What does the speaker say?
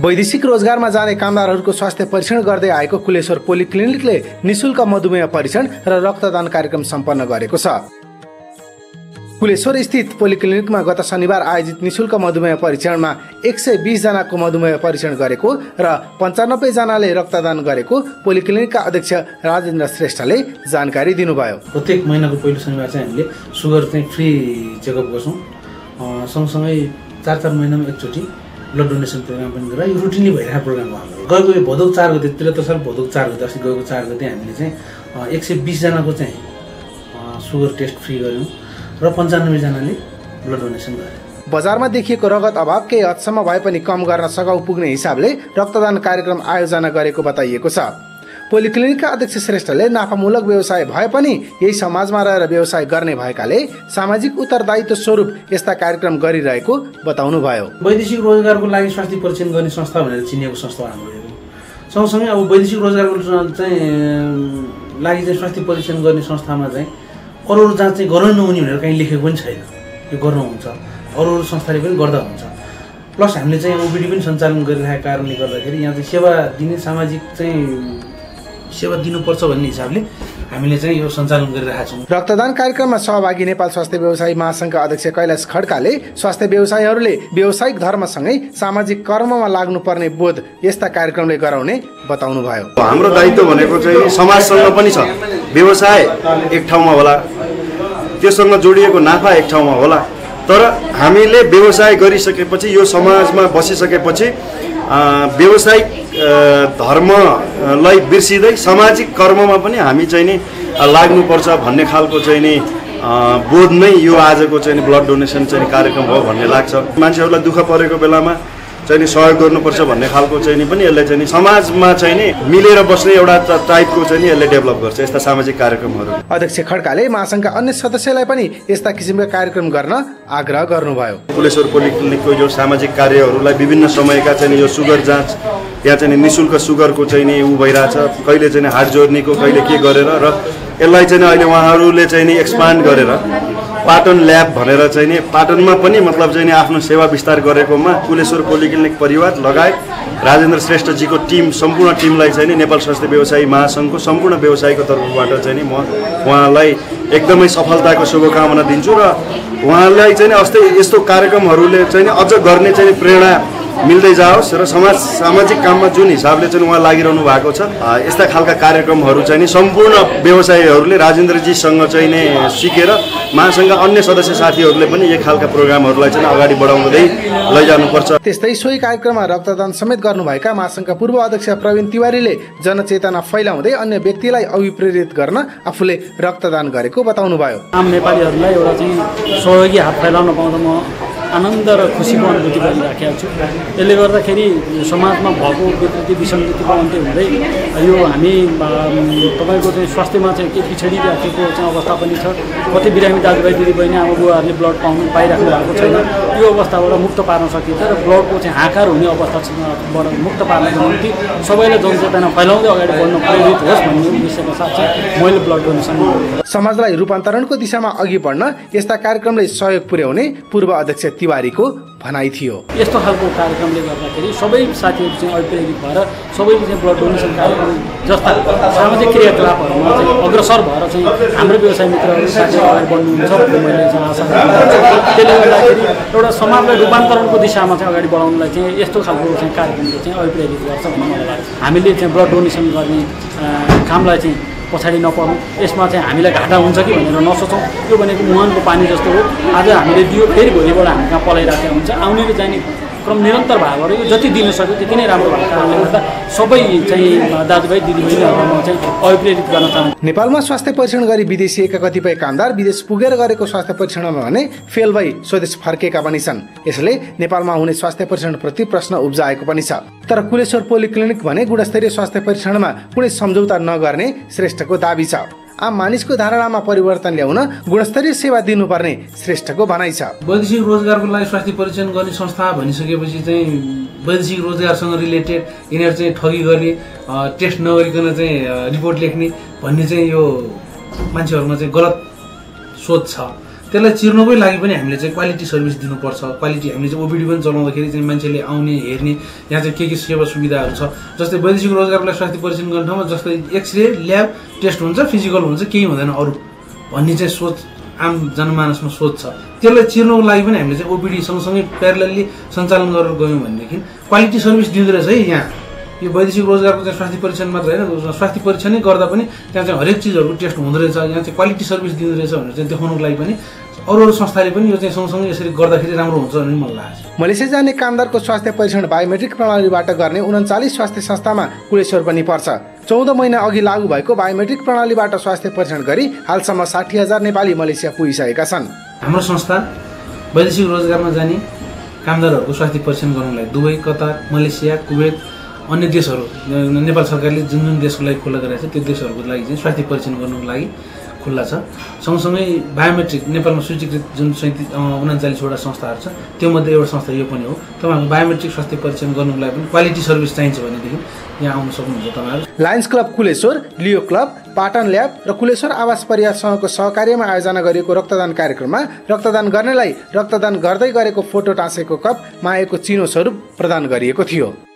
वैदेशिक रोजगारमा जाने कामदारहरूको स्वास्थ्य परीक्षण गर्दै आएको कुलेश्वर पोलिक्लिनिकले निशुल्क मधुमेह परीक्षण र रक्तदान कार्यक्रम सम्पन्न गरेको छ। कुलेश्वर स्थित पोलिक्लिनिकमा गत शनिबार आयोजित निशुल्क मधुमेह परीक्षणमा एक सय बिसजनाको मधुमेह परीक्षण गरेको र पन्चानब्बेजनाले रक्तदान गरेको पोलिक्लिनिकका अध्यक्ष राजेन्द्र श्रेष्ठले जानकारी दिनुभयो। प्रत्येक महिनाको पहिलो शनिबार चाहिँ हामीले सुगर चाहिँ फ्री चेकअप गर्छौँ। सँगसँगै चार चार महिनामा एकचोटि ब्लड डोनेसन प्रोग्राम पनि गरेर यो रुटिनली भइरहेको प्रोग्राम हो हाम्रो। गएको यो भदौ चार गते त्रिहत्तर साल भदौ चार गते अस्ति गएको चार गते हामीले चाहिँ एक सय बिसजनाको चाहिँ सुगर टेस्ट फ्री गऱ्यौँ र पन्चानब्बेजनाले ब्लड डोनेसन गरे बजारमा देखिएको रगत अभाव केही हदसम्म भए पनि कम गर्न सघाउ पुग्ने हिसाबले रक्तदान कार्यक्रम आयोजना गरेको बताइएको छ। पोलिक्लिनिकका अध्यक्ष श्रेष्ठले नाफामूलक व्यवसाय भए पनि यही समाजमा रहेर व्यवसाय गर्ने भएकाले सामाजिक उत्तरदायित्व स्वरूप यस्ता कार्यक्रम गरिरहेको बताउनु भयो वैदेशिक रोजगारको लागि स्वास्थ्य परीक्षण गर्ने संस्था भनेर चिनिएको संस्था हाम्रो सँगसँगै अब वैदेशिक रोजगारको चाहिँ लागि चाहिँ स्वास्थ्य परीक्षण गर्ने संस्थामा चाहिँ अरू जाँच चाहिँ गर्नु नहुने भनेर कहीँ लेखेको पनि छैन। यो गर्नुहुन्छ। अरू अरू संस्थाले पनि गर्दा हुन्छ। प्लस हामीले चाहिँ ओबिडी पनि सञ्चालन गरिरहेको कारणले गर्दाखेरि यहाँ चाहिँ सेवा दिने सामाजिक चाहिँ सेवा दिनुपर्छ भन्ने हिसाबले हामीले चाहिँ यो सञ्चालन गरिरहेका छौँ। रक्तदान कार्यक्रममा सहभागी नेपाल स्वास्थ्य व्यवसायी महासङ्घका अध्यक्ष कैलाश खड्काले स्वास्थ्य व्यवसायीहरूले व्यावसायिक धर्मसँगै सामाजिक कर्ममा लाग्नुपर्ने बोध यस्ता कार्यक्रमले गराउने बताउनु भयो हाम्रो दायित्व भनेको चाहिँ समाजसँग पनि छ। व्यवसाय एक ठाउँमा होला त्योसँग जोडिएको नाफा एक ठाउँमा होला। तर हामीले व्यवसाय गरिसकेपछि यो समाजमा बसिसकेपछि व्यावसायिक धर्मलाई बिर्सिँदै सामाजिक कर्ममा पनि हामी चाहिँ नि लाग्नुपर्छ भन्ने खालको चाहिँ नि बोध नै यो आजको चाहिँ ब्लड डोनेसन चाहिँ कार्यक्रम हो भन्ने लाग्छ। मान्छेहरूलाई दुःख परेको बेलामा चाहिँ नि सहयोग गर्नुपर्छ भन्ने खालको चाहिँ नि पनि यसले चाहिँ नि समाजमा चाहिँ नि मिलेर बस्ने एउटा टाइपको चाहिँ नि यसले डेभलप गर्छ यस्ता सामाजिक कार्यक्रमहरू अध्यक्ष खड्काले महासङ्घका अन्य सदस्यलाई पनि यस्ता किसिमका कार्यक्रम गर्न आग्रह गर्नुभयो कुलेश्वर पोलिक्लिनिकको यो सामाजिक कार्यहरूलाई विभिन्न समयका चाहिँ यो सुगर जाँच यहाँ चाहिँ नि निशुल्क सुगरको चाहिँ नि ऊ भइरहेछ कहिले चाहिँ हार्ट जोर्नीको कहिले के गरेर र यसलाई चाहिँ अहिले उहाँहरूले चाहिँ नि एक्सपान्ड गरेर पाटन ल्याब भनेर चाहिँ नि पाटनमा पनि मतलब चाहिँ नि आफ्नो सेवा विस्तार गरेकोमा कुलेश्वर पोलिक्लिनिक परिवार लगायत राजेन्द्र श्रेष्ठजीको टिम सम्पूर्ण टिमलाई चाहिँ नि नेपाल स्वास्थ्य व्यवसायी महासङ्घको सम्पूर्ण व्यवसायीको तर्फबाट चाहिँ नि म उहाँलाई एकदमै सफलताको शुभकामना दिन्छु र उहाँलाई चाहिँ अस्ति यस्तो कार्यक्रमहरूले चाहिँ अझ गर्ने चाहिँ प्रेरणा मिल्दै जाओस् र समाज सामाजिक काममा जुन हिसाबले चाहिँ उहाँ लागिरहनु भएको छ यस्ता खालका कार्यक्रमहरू चाहिँ नि सम्पूर्ण व्यवसायीहरूले राजेन्द्रजीसँग चाहिँ नि सिकेर महासङ्घका अन्य सदस्य साथीहरूले पनि यही खालका प्रोग्रामहरूलाई चाहिँ अगाडि बढाउँदै लैजानुपर्छ। त्यस्तै सोही कार्यक्रममा रक्तदान समेत गर्नुभएका महासङ्घका पूर्व अध्यक्ष प्रवीण तिवारीले जनचेतना फैलाउँदै अन्य व्यक्तिलाई अभिप्रेरित गर्न आफूले रक्तदान गरेको बताउनु भयो आम नेपालीहरूलाई एउटा चाहिँ सहयोगी हात फैलाउन पाउँदा म आनन्द र खुसीको अनुभूति गरिराखेको छु। यसले गर्दाखेरि समाजमा भएको विकृति विसङ्गतिको अन्त्य हुँदै यो हामी तपाईँको चाहिँ स्वास्थ्यमा चाहिँ के पिछडी राखेको चाहिँ अवस्था पनि छ। कति बिरामी दाजुभाइ दिदीबहिनी आमा बुवाहरूले ब्लड पाउनु पाइराख्नु भएको छैन। यो अवस्थाबाट मुक्त पार्न सकिन्छ र ब्लडको चाहिँ हाकार हुने अवस्थाबाट मुक्त पार्नको निम्ति सबैलाई जनचेतना फैलाउँदै अगाडि बढ्न प्रेरित होस् भन्ने उद्देश्यका साथ मैले ब्लड डोनेसन समाजलाई रूपान्तरणको दिशामा अघि बढ्न यस्ता कार्यक्रमले सहयोग पुर्याउने पूर्व अध्यक्ष तिवारीको भनाइ थियो यस्तो खालको कार्यक्रमले गर्दाखेरि सबै साथीहरू चाहिँ अभिप्रेरित भएर सबैले चाहिँ ब्लड डोनेसन कार्यक्रम जस्ता सामाजिक क्रियाकलापहरूमा चाहिँ अग्रसर भएर चाहिँ हाम्रो व्यवसाय मित्रहरू साथीहरू बढ्नुहुन्छ भन्ने मैले चाहिँ आशा। त्यसले गर्दाखेरि एउटा समाजलाई रूपान्तरणको दिशामा चाहिँ अगाडि बढाउनलाई चाहिँ यस्तो खालको चाहिँ कार्यक्रमले चाहिँ अभिप्रेरित गर्छ भन्ने मलाई लाग्छ हामीले चाहिँ ब्लड डोनेसन गर्ने कामलाई चाहिँ पछाडि नपर्नु यसमा चाहिँ हामीलाई घाटा हुन्छ कि भनेर नसोचौँ। यो भनेको मुहानको पानी जस्तो हो। आज हामीले दियो फेरि भोलिबाट हामी कहाँ पलाइराखेको हुन्छ। आउनेले जाने। क्रम निरन्तर भएको भएर यो जति दिन सक्यो त्यति नै राम्रो भएको कारणले गर्दा सबै चाहिँ दाजुभाइ दिदीबहिनीहरूलाई म चाहिँ अभिप्रेरित गर्न चाहन्छु। नेपालमा स्वास्थ्य परीक्षण गरी विदेशिएका कतिपय कामदार विदेश पुगेर गरेको स्वास्थ्य परीक्षणमा भने फेल भई स्वदेश फर्केका पनि छन्। यसले नेपालमा हुने स्वास्थ्य परीक्षणप्रति प्रश्न उब्जाएको पनि छ। तर कुलेश्वर पोलिक्लिनिक भने गुणस्तरीय स्वास्थ्य परीक्षणमा कुनै सम्झौता नगर्ने श्रेष्ठको दावी छ। आम मानिसको धारणामा परिवर्तन ल्याउन गुणस्तरीय सेवा दिनुपर्ने श्रेष्ठको भनाइ छ। वैदेशिक रोजगारको लागि स्वास्थ्य परीक्षण गर्ने संस्था भनिसकेपछि चाहिँ वैदेशिक रोजगारसँग रिलेटेड यिनीहरू चाहिँ ठगी गर्ने टेस्ट नगरिकन चाहिँ रिपोर्ट लेख्ने भन्ने चाहिँ यो मान्छेहरूमा चाहिँ गलत सोच छ। त्यसलाई चिर्नुकै लागि पनि हामीले चाहिँ क्वालिटी सर्भिस दिनुपर्छ। क्वालिटी हामीले चाहिँ ओबिडी पनि चलाउँदाखेरि चाहिँ मान्छेले आउने हेर्ने यहाँ चाहिँ के के सेवा सुविधाहरू छ। जस्तै वैदेशिक रोजगारलाई स्वास्थ्य परीक्षण गर्ने ठाउँमा जस्तै एक्सरे ल्याब टेस्ट हुन्छ फिजिकल हुन्छ केही हुँदैन अरू भन्ने चाहिँ सोच आम जनमानसमा सोच छ। त्यसलाई चिर्नुको लागि पनि हामीले चाहिँ ओपिडी सँगसँगै प्यारलली सञ्चालन गरेर गयौँ भनेदेखि क्वालिटी सर्भिस दिँदो रहेछ है यहाँ। यो वैदेशिक रोजगारको चाहिँ स्वास्थ्य परीक्षण मात्र होइन स्वास्थ्य परीक्षणै गर्दा पनि त्यहाँ चाहिँ हरेक चिजहरूको टेस्ट हुँदो रहेछ यहाँ चाहिँ क्वालिटी सर्भिस दिँदो रहेछ भनेर चाहिँ देखाउनुको लागि पनि अरू अरू संस्थाले पनि यो चाहिँ सँगसँगै यसरी गर्दाखेरि राम्रो हुन्छ भन्ने मलाई लाग्छ। मलेसिया जाने कामदारको स्वास्थ्य परीक्षण बायोमेट्रिक प्रणालीबाट गर्ने उन्चालिस स्वास्थ्य संस्थामा कुलेश्वर पनि पर्छ। चौध महिना अघि लागू भएको बायोमेट्रिक प्रणालीबाट स्वास्थ्य परीक्षण गरी हालसम्म साठी हजार नेपाली मलेसिया पुगिसकेका छन्। हाम्रो संस्था वैदेशिक रोजगारमा जाने कामदारहरूको स्वास्थ्य परीक्षण गर्नलाई दुबई कतार मलेसिया कुवेत अन्य देशहरू नेपाल सरकारले जुन जुन देशको लागि खुल्ला गरेको छ त्यो देशहरूको लागि चाहिँ स्वास्थ्य परीक्षण गर्नुको लागि खुल्ला छ। सँगसँगै बायोमेट्रिक नेपालमा सूचीकृत जुन सैँतिस उन्चालिसवटा संस्थाहरू छ त्योमध्ये एउटा संस्था यो पनि हो। तपाईँहरूको बायोमेट्रिक स्वास्थ्य परीक्षण गर्नुको लागि पनि क्वालिटी सर्भिस चाहिन्छ भनेदेखि यहाँ आउन सक्नुहुन्छ तपाईँहरू। Lions club Kuleshwar leo club Patan lab र कुलेश्वर आवास परिवारसँगको सहकार्यमा आयोजना गरिएको रक्तदान कार्यक्रममा रक्तदान गर्नेलाई रक्तदान गर्दै गरेको फोटो टाँसेको कप माएको चिनो स्वरूप प्रदान गरिएको थियो।